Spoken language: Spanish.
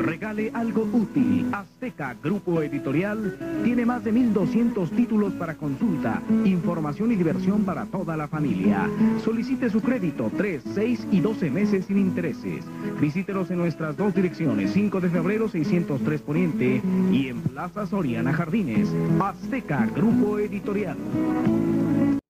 Regale algo útil. Azteca Grupo Editorial tiene más de 1.200 títulos para consulta, información y diversión para toda la familia. Solicite su crédito 3, 6 y 12 meses sin intereses. Visítenos en nuestras dos direcciones, 5 de febrero 603 Poniente y en Plaza Soriana Jardines. Azteca Grupo Editorial.